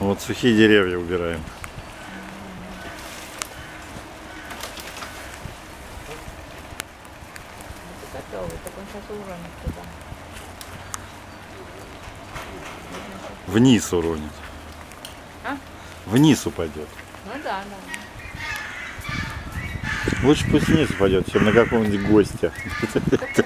Вот сухие деревья убираем. Готовый, так он сейчас уронит туда. Вниз уронит. А? Вниз упадет. Ну да, да. Лучше пусть вниз упадет, чем на какого-нибудь гостя. Это.